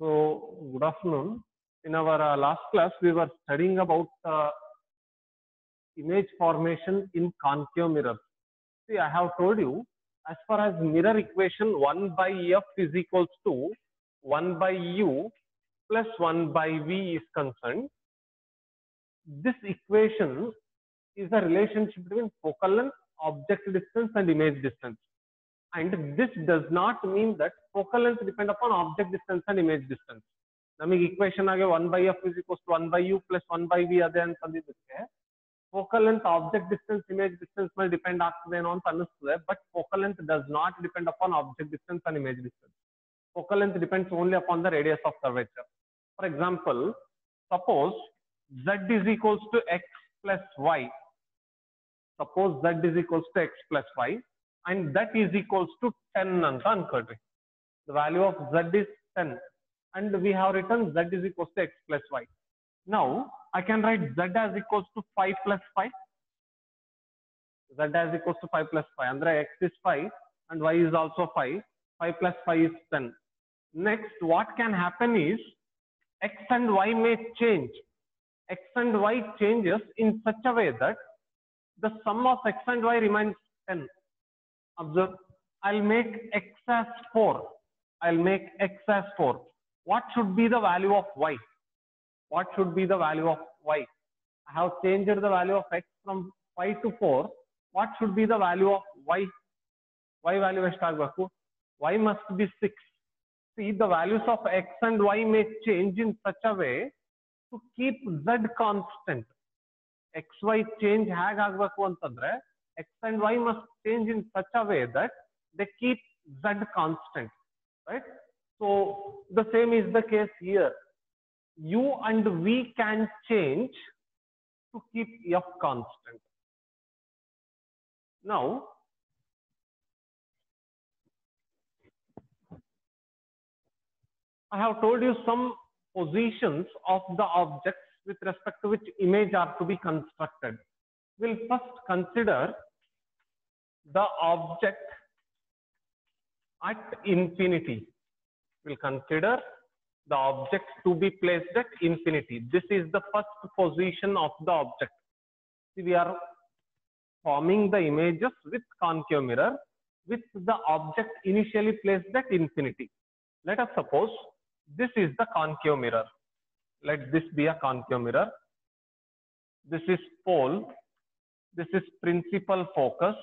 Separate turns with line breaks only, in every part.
So, good afternoon. In our uh, last class, we were studying about uh, image formation in concave mirrors. See, I have told you, as far as mirror equation 1 by f is equals to 1 by u plus 1 by v is concerned, this equation is a relationship between focal length, object distance, and image distance And this does not mean that focal length depend upon object distance and image distance. ನಮಗೆ equation ಆಗಿ one by F is equals to one by you plus one by V ಅದೇ ಅಂತ ಅಂದಿದ್ದಕ್ಕೆ focal length object distance image distance ಮೇಲೆ depend ಆಗ್ತದೇನೋ ಅಂತ ಅನಿಸ್ತದೆ but focal length does not depend upon object distance and image distance focal length depends only upon the radius of curvature for example suppose z is equals to x plus y suppose z is equals to x plus y and that is equals to 10 ಅಂತ ಅನ್ಕೊಳ್ರಿ the value of z is 10 and we have written z is equals to x plus y now i can write z as equals to 5 plus 5 z as equals to 5 plus 5 andre x is 5 and y is also 5 5 plus 5 is 10 next what can happen is x and y may change x and y changes in such a way that the sum of x and y remains 10. Observe, I'll make x as 4. I'll make x as 4. What should be the value of y? What should be the value of y? I have changed the value of x from 5 to 4. What should be the value of y? y value ಎಷ್ಟಾಗಬೇಕು y must be 6. See, the values of x and y may change in such a way to keep z constant x y change ಹೇಗಾಗಬೇಕು ಅಂತಂದ್ರೆ x and y must change in such a way that they keep z constant right? So the same is the case here. U and v can change to keep f constant. Now i have told you some positions of the objects with respect to which image are to be constructed. We'll first consider the object at infinity. We'll consider the object to be placed at infinity. This is the first position of the object. See, we are forming the images with concave mirror with the object initially placed at infinity. Let us suppose this is the concave mirror. Let this be a concave mirror. This is pole. This is principal focus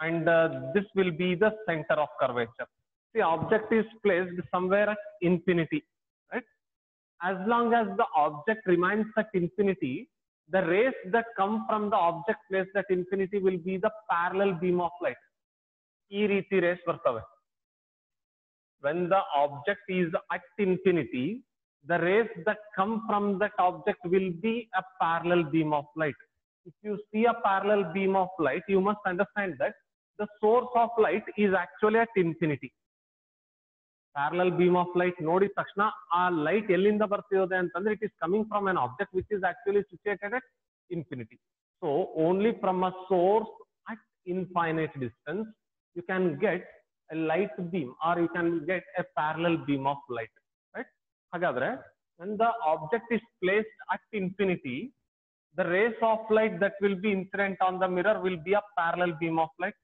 And uh, this will be the center of curvature. The object is placed somewhere at infinity. Right? As long as the object remains at infinity, the rays that come from the object placed at infinity will be the parallel beam of light. ಈ ರೀತಿ race ಬರ್ತವೆ when the object is at infinity, the rays that come from that object will be a parallel beam of light. If you see a parallel beam of light, you must understand that the source of light is actually at infinity. Parallel beam of light ನೋಡಿದ ತಕ್ಷಣ ಆ light ಎಲ್ಲಿಂದ ಬರ್ತಿರೋದೆ ಅಂತಂದ್ರೆ it is coming from an object which is actually situated at infinity so only from a source at infinite distance you can get a light beam or you can get a parallel beam of light right ಹಾಗಾದ್ರೆ when the object is placed at infinity the rays of light that will be incident on the mirror will be a parallel beam of light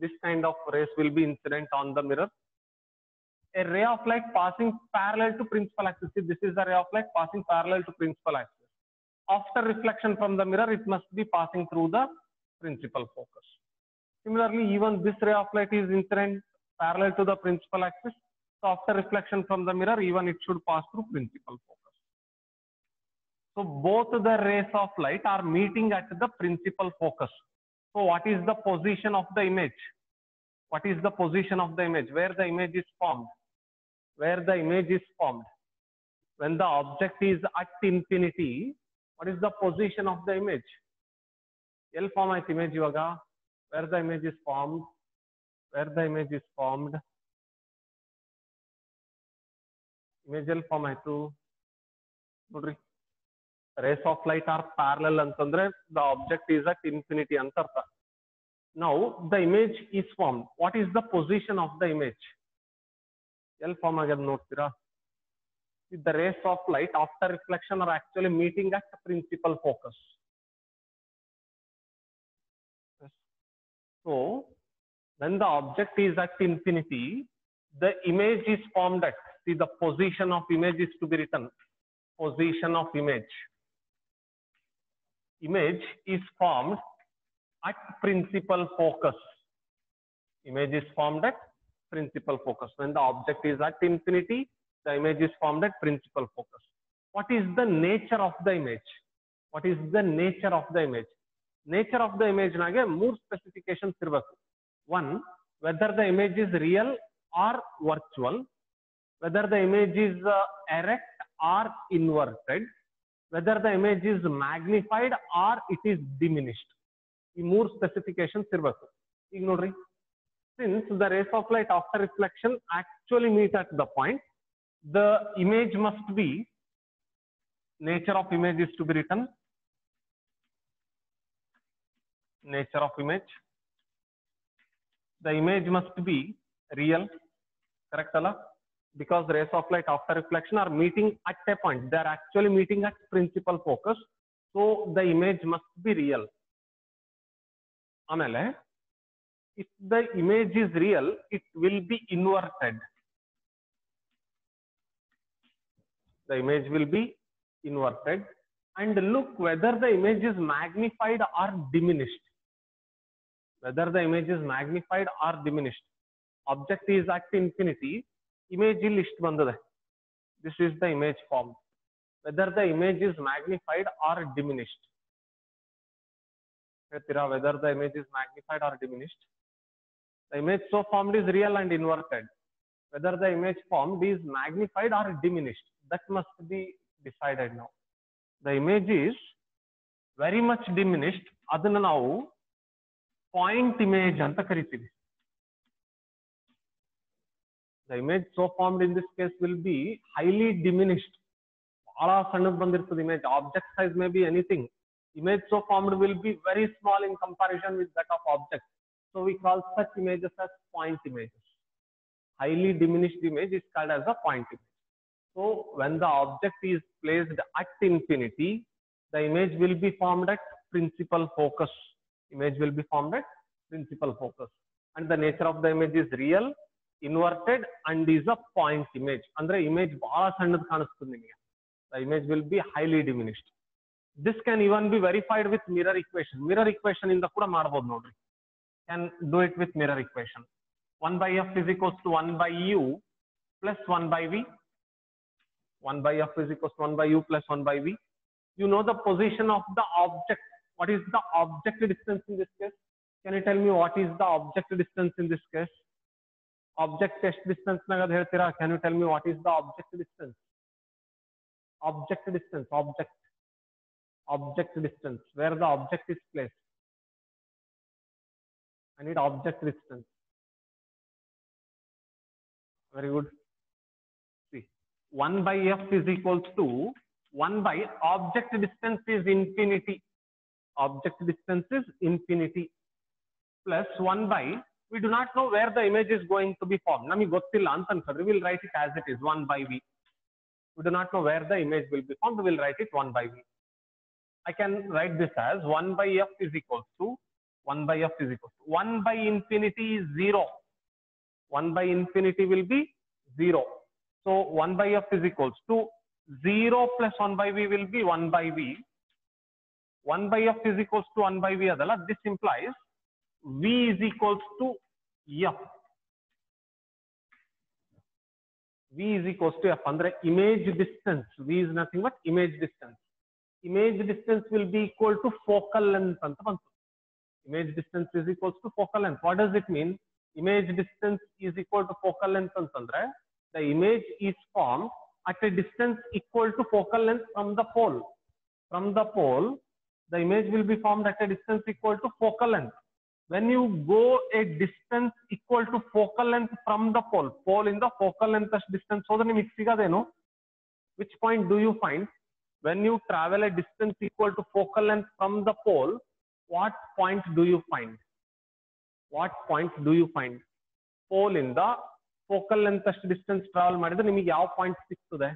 This kind of rays will be incident on the mirror a ray of light passing parallel to principal axis See, this is the ray of light passing parallel to principal axis after reflection from the mirror it must be passing through the principal focus. Similarly, even this ray of light is incident parallel to the principal axis. So after reflection from the mirror, even it should pass through principal focus. So both the rays of light are meeting at the principal focus. So what is the position of the image? What is the position of the image? Where the image is formed? Where the image is formed? When the object is at infinity, what is the position of the image? ಎಲ್ಲಿ form ಆಯ್ತು image ಇವಾಗ wear the image is formed wear the image is formed image ಎಲ್ಲಿ form ಆಯ್ತು ನೋಡ್ರಿ race of light are parallel ಅಂತಂದ್ರೆ the object is at infinity ಅಂತ ಅರ್ಥ now the image is formed what is the position of the image ಎಲ್ಲಿ form ಆಗ್ಯದ ನೋಡ್ತೀರಾ the rays of light after reflection are actually meeting at principal focus so when the object is at infinity the image is formed at see the position of image is to be written position of image image is formed at principal focus image is formed at principal focus when the object is at infinity the image is formed at principal focus what is the nature of the image what is the nature of the image nature of the image nage ಮೂರು specifications ಇರಬೇಕು one whether the image is real or virtual whether the image is uh, erect or inverted whether the image is magnified or it is diminished ಈ ಮೂರು specifications ಇರಬೇಕು ಈಗ ನೋಡ್ರಿ since the rays of light after reflection actually meet at the point the image must be nature of image is to be written nature of image the image must be real correct Allah? because the rays of light after reflection are meeting at a point they are actually meeting at principal focus so the image must be real ಆಮೇಲೆ if the image is real it will be inverted the image will be inverted and look whether the image is magnified or diminished whether the image is magnified or diminished object is at infinity image ಇಲ್ಲಿ ಇಷ್ಟು ಬಂದಿದೆ this is the image formed whether the image is magnified or diminished ಹೇಳ್ತೀರಾ whether the image is magnified or diminished the image so formed is real and inverted whether the image formed is magnified or diminished that must be decided now the image is very much diminished ಅದನ್ನ ನಾವು point image ಅಂತ ಕರಿತೀವಿ the image so formed in this case will be highly diminished ಬಹಳ ಸಣ್ಣದ್ ಬಂದಿರ್ತದೆ image object size may be anything image so formed will be very small in comparison with that of object so we call such images as point images highly diminished image is called as a point image so when the object is placed at infinity the image will be formed at principal focus image will be formed at principal focus and the nature of the image is real inverted and is a point image ಅಂದ್ರೆ image ಬಹಳ ಸಣ್ಣದು ಕಾಣಿಸ್ತದೆ ನಿಮಗೆ the image will be highly diminished this can even be verified with mirror equation mirror equation ಇಂದ ಕೂಡ ಮಾಡಬಹುದು ನೋಡ್ರಿ can do it with mirror equation 1 by f is equals to 1 by u plus 1 by v 1 by f is equals to 1 by u plus 1 by v you know the position of the object what is the object distance in this case can you tell me what is the object distance in this case object test distance nagad ಹೇಳ್ತೀರಾ can you tell me what is the object distance object distance object object distance where the object is placed i need object distance very good see 1 by f is equals to 1 by object distance is infinity object distance is infinity plus 1 by we do not know where the image is going to be formed ನಮಗೆ ಗೊತ್ತಿಲ್ಲ ಅಂತ ಅನ್ಕೊಂಡ್ರೆ we'll write it as it is 1 by v we do not know where the image will be formed we'll write it 1 by v i can write this as 1 by f is equals to 1 by f is equals to 1 by infinity is 0 1 by infinity will be 0 so 1 by f is equals to 0 plus 1 by v will be 1 by v 1 by f is equals to 1 by v adala this implies V is equals to F. V is equals to F. Andre image distance. V is nothing but image distance. Image distance will be equal to focal length. Image distance is equals to focal length. What does it mean? Image distance is equal to focal length. Andre. The image is formed at a distance equal to focal length from the pole. From the pole, the image will be formed at a distance equal to focal length when you go a distance equal to focal length from the pole pole in the focal length distance ಹೋದ್ರೆ ನಿಮಗೆ ಸಿಗೋದೇನು which point do you find when you travel a distance equal to focal length from the pole what point do you find what point do you find pole ಇಂದ focal length ಅಷ್ಟು distance travel ಮಾಡಿದ್ರೆ ನಿಮಗೆ ಯಾವ point ಸಿಗ್ತದೆ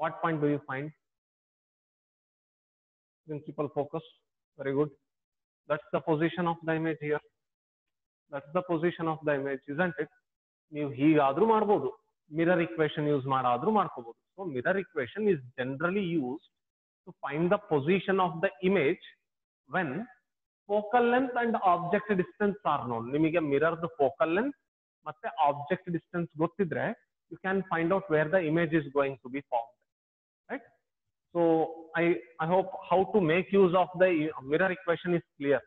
what point do you find principal focus very good that's the position of the image here that's the position of the image isn't it ನೀವು ಹೀಗಾದ್ರೂ ಮಾಡ್ಬೋದು mirror equation use ಮಾಡಾದ್ರೂ ಮಾಡ್ಕೋಬಹುದು so mirror equation is generally use to find the position of the image when focal length and object distance R non ನಿಮಗೆ ಮಿರರ್ದು focal length ಮತ್ತೆ object distance ಗೊತ್ತಿದ್ರೆ you can find out wear the image is going to B form right so I I hope how to make use of the mirror equation is clear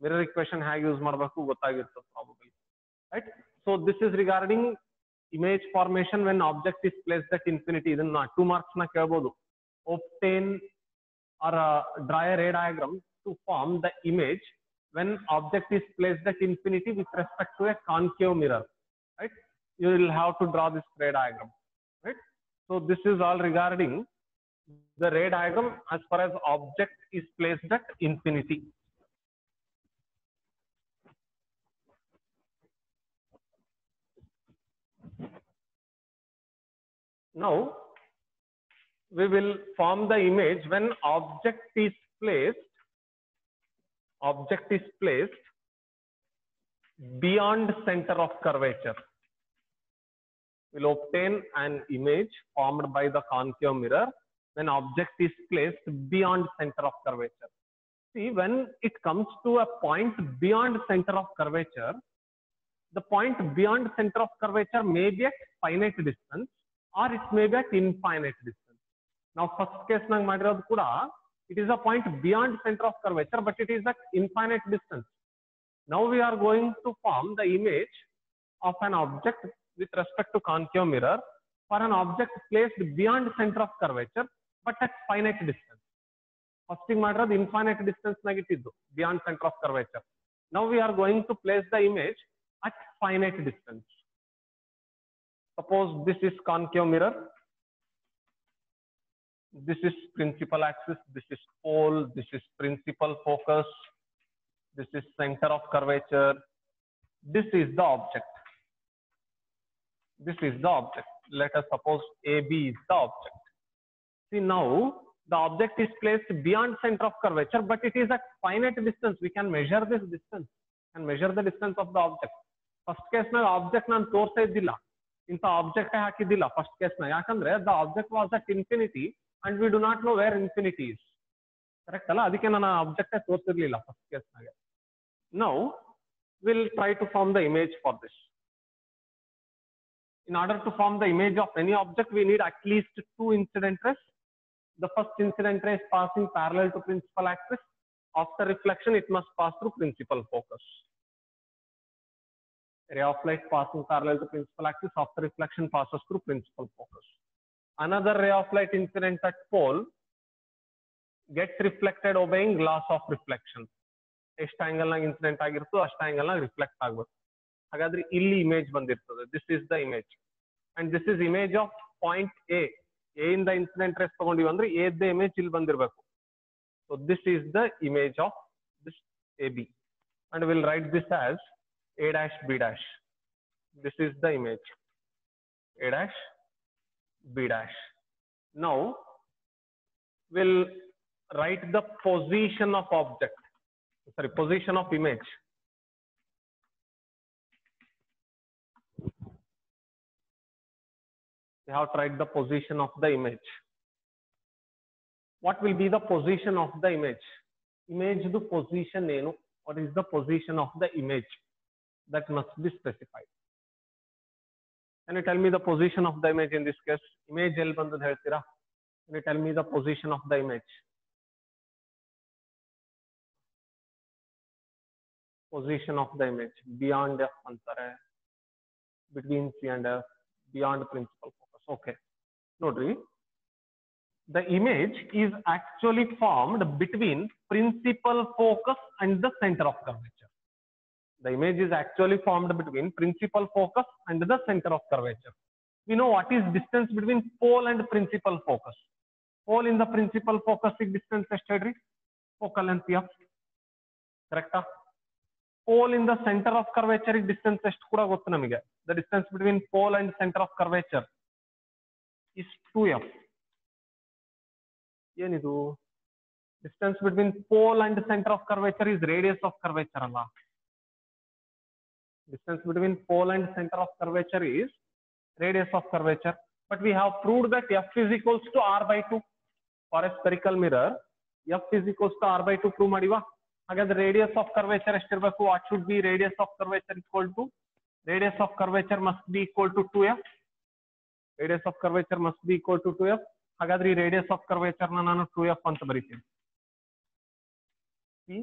mirror equation ಹೇಗೆ use ಮಾಡಬೇಕು ಗೊತ್ತಾಗಿರ್ತದೆ probably right so this is regarding image formation when object is place that infinity ಇದನ್ನ two marks ನ ಕೇಳ್ಬೋದು obtain R ಡ್ರಾಯ ray diagram to form the image when object is placed at infinity with respect to a concave mirror right you will have to draw this ray diagram right so this is all regarding the ray diagram as far as object is placed at infinity now we will form the image when object is placed object is placed beyond center of curvature. We'll obtain an image formed by the concave mirror when object is placed beyond center of curvature. See, when it comes to a point beyond center of curvature, the point beyond center of curvature may be at finite distance or it may be at infinite distance. Now, first case nang ಮಾಡಿರೋದು ಕೂಡ it is a point beyond center of curvature, but it is at infinite distance. Now we are going to form the image of an object with respect to concave mirror for an object placed beyond center of curvature, but at finite distance. First thing matter the infinite distance negative beyond center of curvature. Now we are going to place the image at finite distance. Suppose this is concave mirror this is principal axis, this is pole, this is principal focus, this is center of curvature, this is the object. This is the object. Let us suppose AB is the object See now, the object is placed beyond center of curvature, but it is at finite distance. We can measure this distance and measure the distance of the object. First case na object ನಾನು ತೋರ್ತಾ ಇದ್ದಿಲ್ಲ ಇಂಥ object ಹಾಕಿದ್ದಿಲ್ಲ first case ನ ಯಾಕಂದ್ರೆ the object was at infinity and we do not no wear infinity is correct ಅಲ್ಲ ಅದಕ್ಕೆ ನಾನು object ತೋರಿಸಿರ್ಲಿಲ್ಲ first case ನಾಗೆ now will try to form the image for this in order to form the image of any object we need at least two incident rays the first incident ray is passing parallel to principal axis. After reflection, it must pass through principal focus. Ray of light passing parallel to principal axis after reflection passes through principal focus. Another ray of light incident at pole gets reflected obeying laws of reflection. ಎಷ್ಟು ಆಂಗಲ್ನಾಗ incident ಆಗಿರ್ತೋ ಅಷ್ಟು ಆಂಗಲ್ನಾಗ reflect ಆಗ್ಬೇಕು ಹಾಗಾದ್ರೆ ಇಲ್ಲಿ image ಬಂದಿರ್ತದೆ This is the image. And this is image of point A. A ಇಂದ incident rays ತಗೊಂಡಿವಿ ಅಂದ್ರೆ A the image ಇಲ್ಲಿ ಬಂದಿರಬೇಕು so this is the image of this A B and will write this as A dash B dash this is the image A dash B dash now will write the position of object sorry position of image we have to write the position of the image what will be the position of the image image the position ಏನು what is the position of the image that must be specified can you tell me the position of the image in this case image ಎಲ್ಲಿ ಬಂದದ್ದು ಹೇಳ್ತೀರಾ can you tell me the position of the image position of the image beyond f ಅಂತಾರೆ between c and f beyond principal focus okay ನೋಡ್ರಿ the image is actually formed between principal focus and the center of curvature the image is actually formed between principal focus and the center of curvature we know what is distance between pole and principal focus pole in the principal focus distance ಎಷ್ಟು ಹೇಳ್ರಿ focal length f correct pole in the centre of curvature distance ಎಷ್ಟು ಕೂಡ ಗೊತ್ತು ನಮಗೆ the distance between pole and centre of curvature is 2f. ಏನಿದು? Distance between pole and center of curvature is radius of curvature ಅಲ್ಲ. Distance between pole and center of curvature is radius of curvature. But we have proved that f is equals to r by 2 for a spherical mirror f is equals to r by 2 prove ಮಾಡಿವಾ? ಹಾಗಾದ್ರೆ radius of curvature is equal to what should be radius of curvature equal to? Radius of curvature must be equal to 2f radius of curvature must be equal to 2f ಹಾಗಾದ್ರೆ ಈ radius of curvature ನಾನು 2f ಅಂತ ಬರೀತೀನಿ see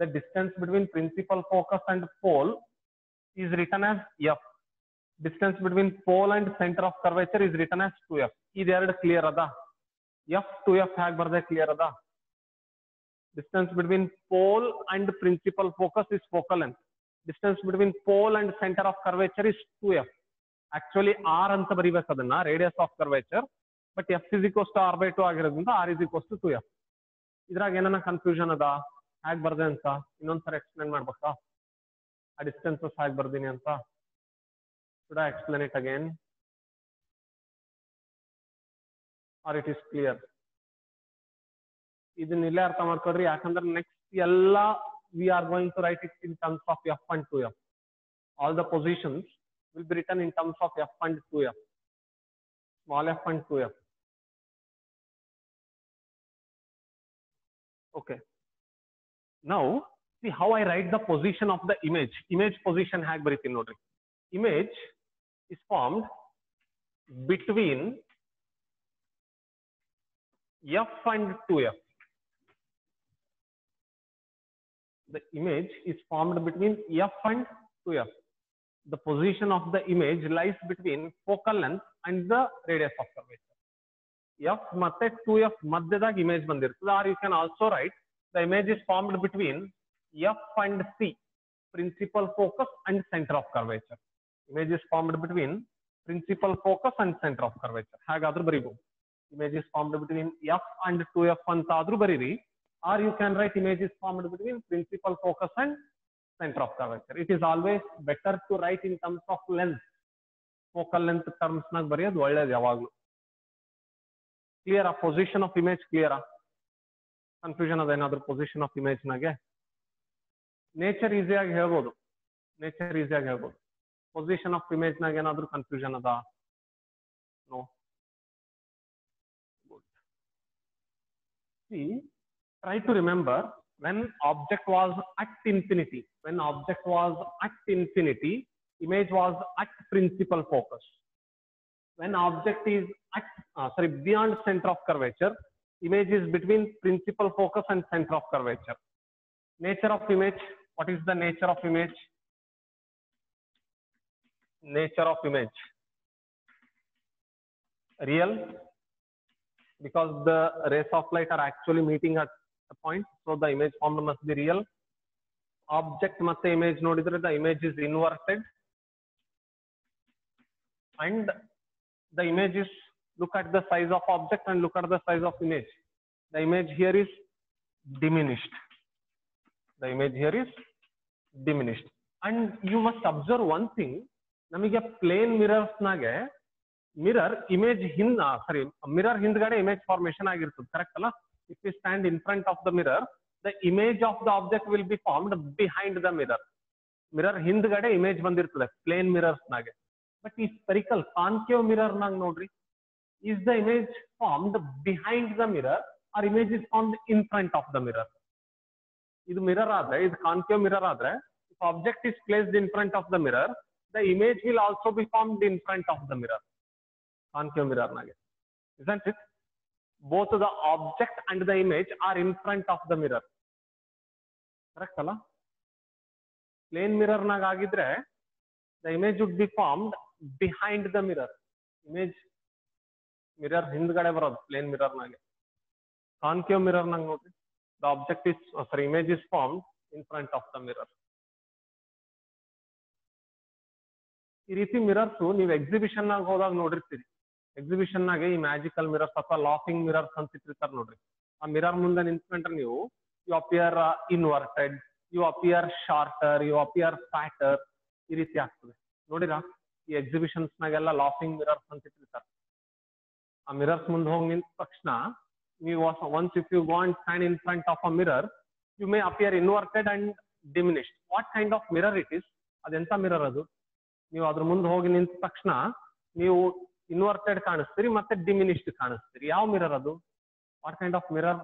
the distance between principal focus and pole is written as f distance between pole and center of curvature is written as 2f ಇದು ಎರಡು clear ಅದ f 2f ಹೇಗೆ ಬರ್ದೆ ಕ್ಲಿಯರ್ ಅದ distance between pole and principal focus is focal length distance between pole and center of curvature is 2f actually R ಅಂತ ಬರಿಬೇಕು ಅದನ್ನ radius of curvature but F is equals to R by two ಆಗಿರೋದ್ರಿಂದ R is to two F ಇದ್ರಾಗ ಏನಾನ confusion ಅದ? ಹೇಗೆ ಬರ್ದೆ ಅಂತ? ಇನ್ನೊಂದ್ಸರಿ ಎಕ್ಸ್ಪ್ಲೇನ್ ಮಾಡ್ಬೇಕಾ? ಆ ಡಿಸ್ಟೆನ್ಸಸ್ ಹ್ಯಾಗ್ ಬರ್ದೀನಿ ಅಂತ? Should I explain it again or it is clear ಇದನ್ನ ಇಲ್ಲೇ ಅರ್ಥ ಮಾಡ್ಕೊಡ್ರಿ ಯಾಕಂದ್ರೆ ನೆಕ್ಸ್ಟ್ ಎಲ್ಲ we are going to write it in terms of F and two F all the positions will be written in terms of F and 2F, small f and 2F. Okay. Now, see how I write the position of the image. Image position hag baritin nodri. Image is formed between F and 2F. The image is formed between F and 2F The position of the image lies between focal length and the radius of curvature. f ಮತ್ತೆ 2f ಮಧ್ಯದಾಗ image ಬಂದಿರ್ತದೆ or you can also write the image is formed between F and C, principal focus and center of curvature. Image is formed between principal focus and center of curvature. ಹಾಗಾದ್ರೂ ಬರೀಬಹುದು image is formed between F and 2F ಅಂತ ಆದ್ರೂ ಬರೀರಿ or you can write image is formed between principal focus and center of curvature. It is always better to write in terms of length. Focal length terms ನಾಗ ಬರೆಯೋದು ಒಳ್ಳೇದು ಯಾವಾಗ್ಲೂ clear ಆ position of image clear confusion ಅದ ಏನಾದ್ರು position of image ನಾಗೆ nature ಈಸಿಯಾಗಿ ಹೇಳ್ಬೋದು ನೇಚರ್ ಈಸಿಯಾಗಿ ಹೇಳ್ಬೋದು ಪೊಸಿಷನ್ ಆಫ್ ಇಮೇಜ್ ನಾಗ ಏನಾದ್ರು ಕನ್ಫ್ಯೂಷನ್ ಅದ no see try to remember when object was at infinity when object was at infinity, image was at principal focus. When object is at, uh, sorry, beyond center of curvature, image is between principal focus and center of curvature. Nature of image, what is the nature of image? Nature of image. Real, because the rays of light are actually meeting at a point, so the image formed must be real. Object ಮತ್ತೆ image ನೋಡಿದ್ರೆ the image is inverted and the image is look at the size of object and look at the size of image the image here is diminished the image here is diminished and you must observe one thing ನಮಗೆ plane ಮಿರರ್ಸ್ನಾಗೆ mirror image ಹಿಂದ್ sorry mirror ಹಿಂದ್ಗಡೆ image formation ಆಗಿರ್ತದೆ correct ಅಲ್ಲ? If you stand in front of the mirror the image of the object will be formed behind the mirror mirror ಹಿಂದ್ಗಡೆ image ಬಂದಿರ್ತದೆ plane mirrors ನಾಗೆ but ಈ spherical concave mirror ನಾಗ ನೋಡ್ರಿ is the image formed behind the mirror or image is formed in front of the mirror ಇದು mirror ಆದ್ರೆ ಇದು concave mirror ಆದ್ರೆ if object is placed in front of the mirror the image will also be formed in front of the mirror concave mirror nage isn't it both the object and the image are in front of the mirror correct ಅಲ್ಲ plane mirror ನಾಗ ಆಗಿದ್ರೆ the image would be formed behind the mirror image mirror ಹಿಂದ್ಗಡೆ ಬರೋದು plane mirror ನಾಗೆ. Concave mirror ನಾಗ ನೋಡ್ರಿ. The object is sorry image is formed in front of the mirror ಈ ರೀತಿ ಮಿರರ್ಸ್ ನೀವು ಎಕ್ಸಿಬಿಷನ್ ನಾಗ ಹೋದಾಗ ನೋಡಿರ್ತೀರಿ. ಎಕ್ಸಿಬಿಷನ್ ನಾಗೆ ಈ ಮ್ಯಾಜಿಕಲ್ ಮಿರರ್ಸ್ ಅಥವಾ ಲಾಫಿಂಗ್ ಮಿರರ್ಸ್ ಅಂತ ಇಟ್ಟಿರ್ತಾರೆ ನೋಡ್ರಿ. ಆ ಮಿರರ್ ಮುಂದೆ ನಿಂತ್ಕೊಂಡ್ರೆ ನೀವು you appear inverted you appear shorter you appear fatter ಈ ರೀತಿ ಆಗ್ತದೆ. ನೋಡಿರಾ? ಈ ಎಕ್ಸಿಬಿಷನ್ಸ್ ನಾಗೆಲ್ಲ ಲಾಫಿಂಗ್ ಮಿರರ್ಸ್ ಅಂತ ಇಟ್ಟಿರ್ತಾರೆ. ಆ ಮಿರರ್ಸ್ ಮುಂದೆ ಹೋಗಿ ನಿಂತ ತಕ್ಷಣ ನೀವು once if you go and stand in front of a mirror you may appear inverted and diminished what kind of mirror it is ಅದೆಂತ mirror ಅದು? ನೀವು ಅದ್ರ ಮುಂದೆ ಹೋಗಿ ನಿಂತ ತಕ್ಷಣ ನೀವು ಇನ್ವರ್ಟೆಡ್ ಕಾಣಿಸ್ತೀರಿ ಮತ್ತೆ ಡಿಮಿನಿಶ್ಡ್ ಕಾಣಿಸ್ತೀರಿ. ಯಾವ ಮಿರರ್ ಅದು? What kind of mirror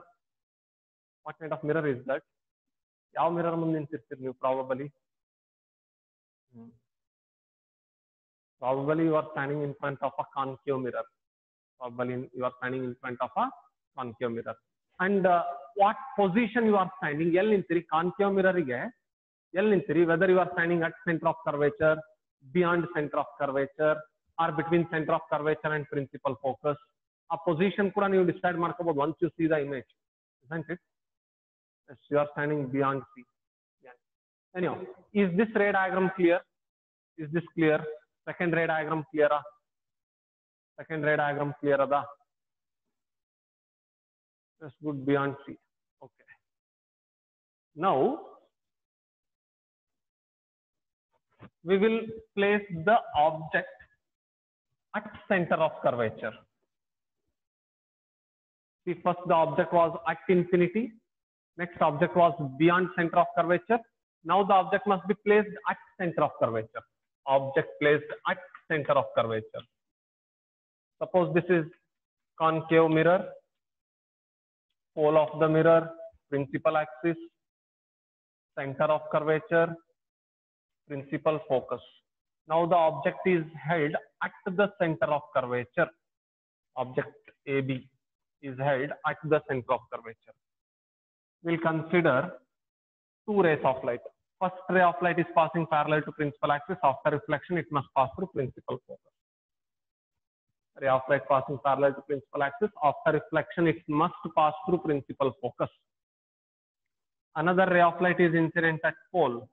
what kind of mirror is that ಯಾವ ಮಿರರ್ ಮುಂದೆ ನಿಂತಿರ್ತೀರಿ ನೀವು probably probably you are standing in front of a concave mirror probably you are standing in front of a concave mirror and uh, what position you are standing ಎಲ್ಲಿ ನಿಂತಿರಿ concave mirror ಗೆ ಎಲ್ಲಿ ನಿಂತಿರಿ whether you are standing at centre of curvature beyond centre of curvature or between centre of curvature and principal focus ಆ position ಕೂಡ ನೀವು decide ಮಾಡ್ಕೋಬಹುದು once you see the image isn't it yes, you are standing beyond c yeah. anyhow is this ray diagram clear? Is this clear? Second ray diagram clear second ray diagram clear ada just good beyond c okay. Now we will place the object at center of curvature. See first the object was at infinity next object was beyond center of curvature now the object must be placed at center of curvature object placed at center of curvature. Suppose this is concave mirror, pole of the mirror, principal axis, center of curvature, principal focus. Now the object is held at the center of curvature. Object AB is held at the center of curvature. We'll consider two rays of light. First ray of light is passing parallel to principal axis. After reflection, it must pass through principal focus. Ray of light passing parallel to principal axis. After reflection, it must pass through principal focus. Another ray of light is incident at pole.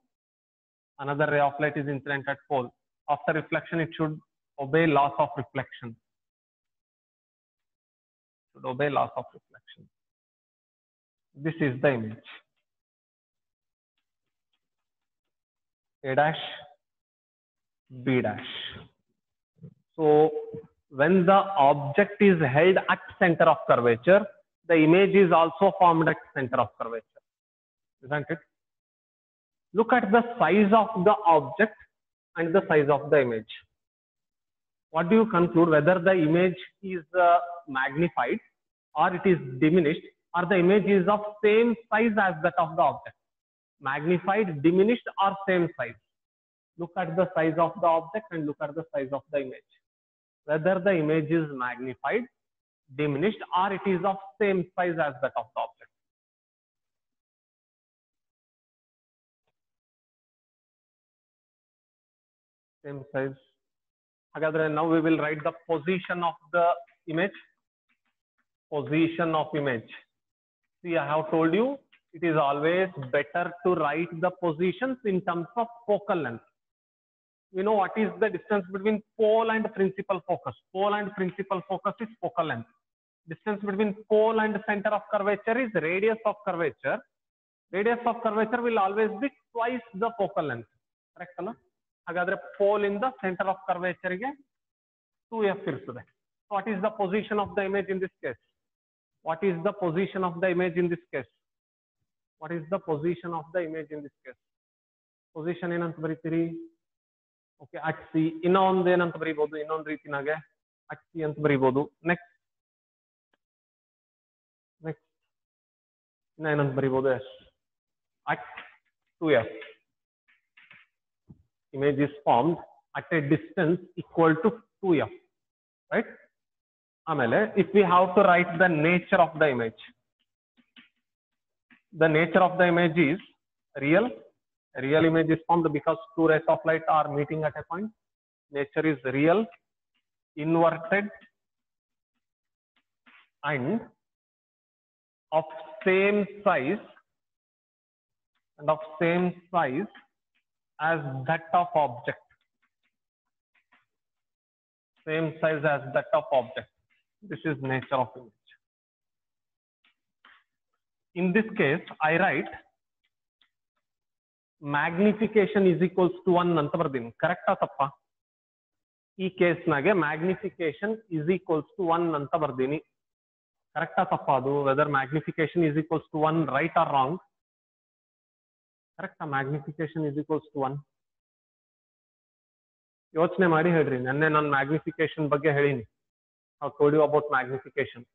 Another ray of light is incident at pole. After reflection, it should obey laws of reflection. Should obey laws of reflection. This is the image. A dash, B dash. So when the object is held at center of curvature, the image is also formed at center of curvature. Isn't it? Look at the size of the object and the size of the image. What do you conclude whether the image is uh, magnified or it is diminished or the image is of same size as that of the object? magnified, diminished, or same size. Look at the size of the object and look at the size of the image. Whether the image is magnified, diminished, or it is of same size as that of the object. Same size. Hagadre, now we will write the position of the image. Position of image. See, I have told you it is always better to write the positions in terms of focal length. We know what is the distance between pole and principal focus. Pole and principal focus is focal length. Distance between pole and center of curvature is radius of curvature. Radius of curvature will always be twice the focal length. Correct ಅಲ್ಲ ಹಾಗಾದ್ರೆ pole in the center of curvature ಗೆ 2f ಇರ್ತದೆ. What is the position of the image in this case? What is the position of the image in this case? what is the position of the image in this case position ಏನಂತ ಬರೀತೀರಿ okay at C ಇನ್ನೂ ಒಂದು ಏನಂತ ಬರೀಬಹುದು ಇನ್ನೊಂದು ರೀತಿನಾಗೆ at C ಅಂತ ಬರೀಬಹುದು next next ಇನ್ನ ಏನಂತ ಬರೀಬಹುದು S at to S image is formed at a distance equal to 2f right ಆಮೇಲೆ if we have to write the nature of the image the nature of the image is real. A real image is formed because two rays of light are meeting at a point. Nature is real, inverted, and of same size and of same size as that of object. Same size as that of object. This is nature of image. in this case, I write magnification is equals to one ಅಂತ ಬರ್ದೀನಿ ಕರೆಕ್ಟಾ ತಪ್ಪ ಈ ಕೇಸ್ನಾಗೆ magnification is equals to one ಅಂತ ಬರ್ದೀನಿ ಕರೆಕ್ಟಾ ತಪ್ಪ ಅದು whether magnification is equals to one right or wrong ಕರೆಕ್ಟಾ magnification is equals to one ಯೋಚನೆ ಮಾಡಿ ಹೇಳ್ರಿ ನೆನ್ನೆ ನಾನು ಮ್ಯಾಗ್ನಿಫಿಕೇಶನ್ ಬಗ್ಗೆ ಹೇಳಿನಿ how told you about magnification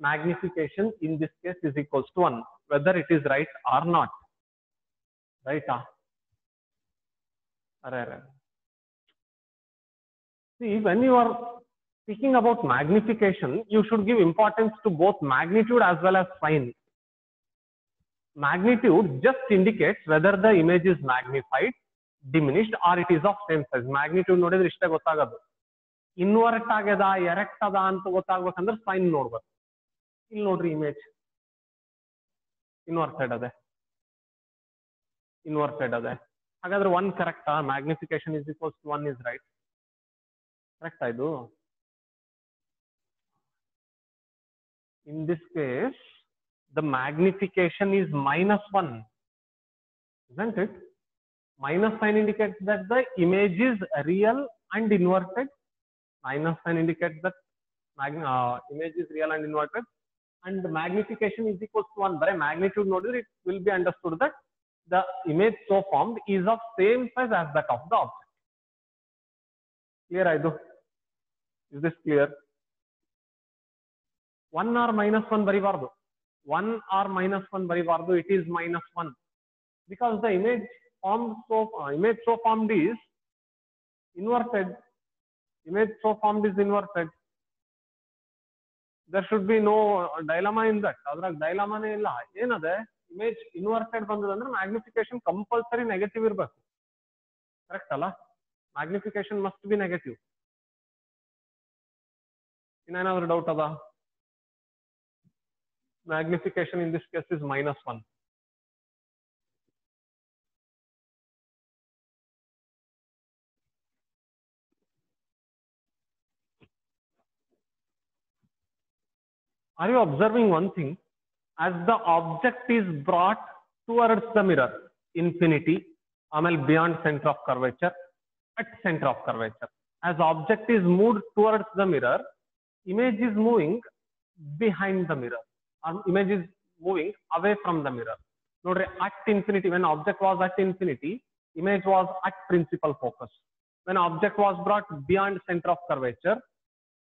magnification in this case is equals to 1 whether it is right or not right ah are, are. see when you are speaking about magnification you should give importance to both magnitude as well as sign magnitude just indicates whether the image is magnified diminished or it is of same size magnitude ನೋಡಿದ್ರೆ ಇಷ್ಟೇ ಗೊತ್ತಾಗೋದು invert ಆಗ್ಯದ erect ಅದ ಅಂತ ಗೊತ್ತಾಗ್ಬೇಕಂದ್ರೆ sign ನೋಡ್ಬೇಕು ಇಲ್ಲಿ ನೋಡ್ರಿ image invert side ಅದೇ ಇನ್ವರ್ಟ್ ಸೈಡ್ ಅದೇ ಹಾಗಾದ್ರೆ ಒನ್ ಕರೆಕ್ಟಾ magnification is equals to one is right ಕರೆಕ್ಟಾ ಇದು in this case the magnification is minus one isn't it minus sign indicates that the image is real and inverted minus sign indicates that mag- uh, image is real and inverted and the magnification is equals to 1 by magnitude noted it will be understood that the image so formed is of same size as that of the object clear aidu is this clear 1 or minus 1 ಬರಿಬಾರ್ದು 1 or minus 1 ಬರಿಬಾರ್ದು it is minus 1 because the image formed so uh, image so formed is inverted image so formed is inverted. There should be no dilemma in that. ಅದ್ರಾಗ ಡೈಲಮಾನೇ ಇಲ್ಲ. ಏನದೆ? Image inverted ಬಂದದಂದ್ರೆ magnification compulsory negative ಇರಬೇಕು. Correct ಅಲ್ಲ? Magnification must be negative ಇನ್ನೇನಾದ್ರೂ doubt ಅದ? Magnification in this case is minus one are you observing one thing as the object is brought towards the mirror infinity ಆಮೇಲೆ beyond center of curvature at center of curvature as object is moved towards the mirror image is moving behind the mirror or image is moving away from the mirror ನೋಡ್ರಿ at infinity when object was at infinity image was at principal focus when object was brought beyond center of curvature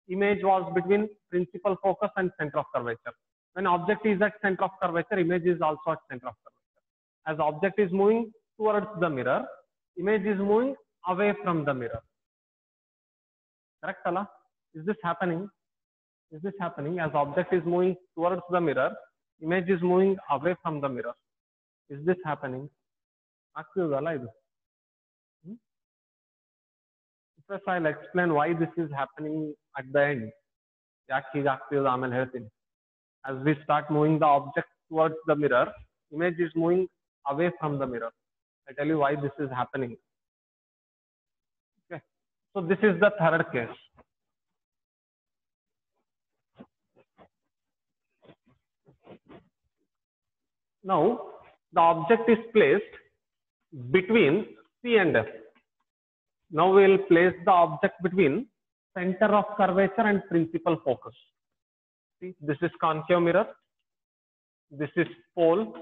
image was between principal focus and center of curvature. When object is at center of curvature, image is also at center of curvature. As object is moving towards the mirror, image is moving away from the mirror. Correct, Allah? Is this happening? Is this happening? As object is moving towards the mirror, image is moving away from the mirror. Is this happening? ಆಗ್ತಿದಲ್ಲ ಇದು First, I'll explain why this is happening at the end. That key axis Amel Hertin. As we start moving the object towards the mirror, image is moving away from the mirror. I tell you why this is happening. Okay. So this is the third case. Now the object is placed between C and F. Now we will place the object between center of curvature and principal focus. See, this is concave mirror. This is pole.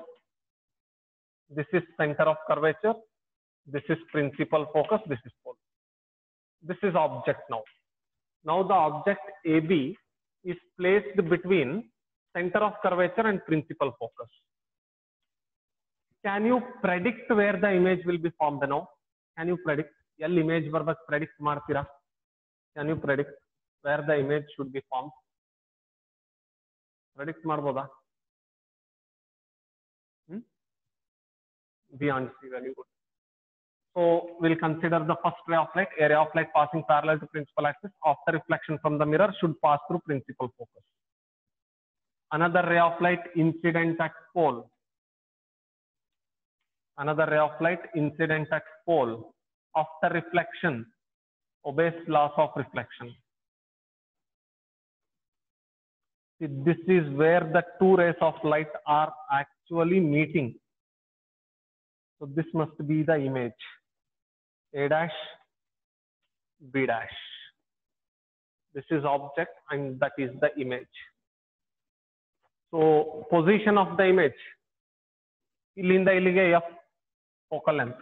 This is center of curvature. This is principal focus. This is pole. This is object now. Now the object AB is placed between center of curvature and principal focus. Can you predict where the image will be formed now? Can you predict? ಎಲ್ಲಿ image ಬರ್ಬೇಕು predict ಮಾಡ್ತೀರಾ can you predict wear the image should be form predict ಮಾಡ್ಬೋದಾ beyond C very good so will consider the first ray of light a ray of light passing parallel to principal axis after reflection from the mirror should pass through principal focus another ray of light incident at pole another ray of light incident at pole after reflection obeys laws of reflection. See, this is where the two rays of light are actually meeting. So this must be the image. A dash, B dash. This is object and that is the image. So position of the image. ಇಲ್ಲಿಂದ ಇಲ್ಲಿಗೆ F focal length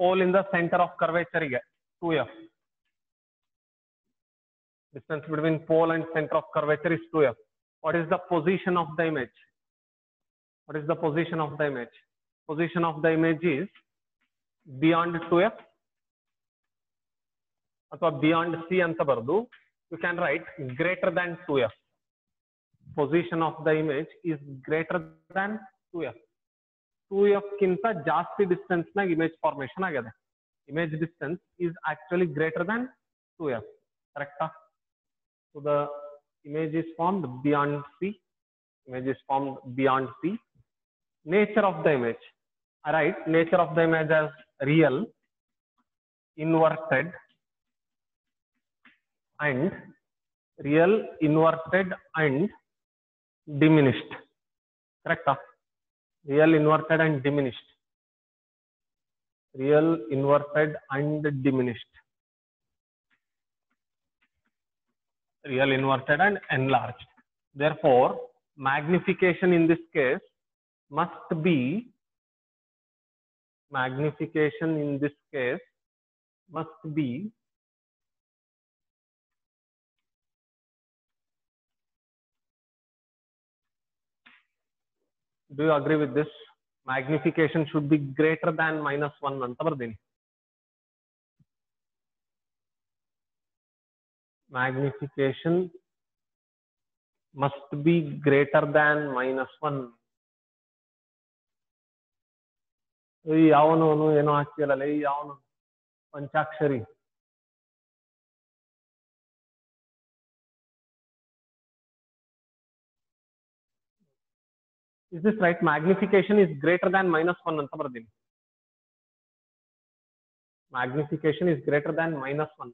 pole ಇಂದ centre of ಕರ್ವೇಚರಿಗೆ to F distance between pole and center of curvature is 2f. What is the position of the image? What is the position of the image? Position of the image is beyond 2f ಅಥವಾ beyond C ಅಂತ ಬರೆದು you can write greater than to F position of the image is greater than to F two F ಕಿಂತ ಜಾಸ್ತಿ distance ನಾಗ image formation ಆಗಿದೆ image distance is actually greater than two F ಕರೆಕ್ಟಾ So the image is formed beyond C. Image is formed beyond C. Nature of the image. I write nature of the image as real, inverted, and real, inverted, and diminished. Correct? Real, inverted, and diminished. Real, inverted, and diminished. real inverted and enlarged. Therefore, magnification in this case must be magnification in this case must be do you agree with this magnification should be greater than minus 1 ಅಂತ ಬರ್ತೀನಿ magnification must be greater than minus 1 ಈ ಯಾವನು ಏನೋ ಹಾಕ್ತಿರಲ್ಲ ಈ ಯಾವನು ಪಂಚಾಕ್ಷರಿ is this right magnification is greater than minus 1 ಅಂತ ಬರ್ತೀನಿ magnification is greater than minus 1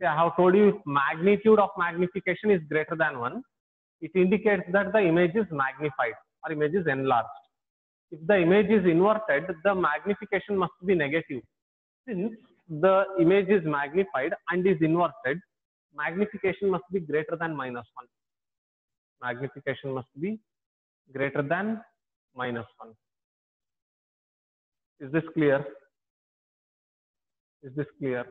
See, I have told you if magnitude of magnification is greater than 1, it indicates that the image is magnified or image is enlarged. If the image is inverted, the magnification must be negative. Since the image is magnified and is inverted, magnification must be greater than minus 1. Magnification must be greater than minus 1. Is this clear? Is this clear?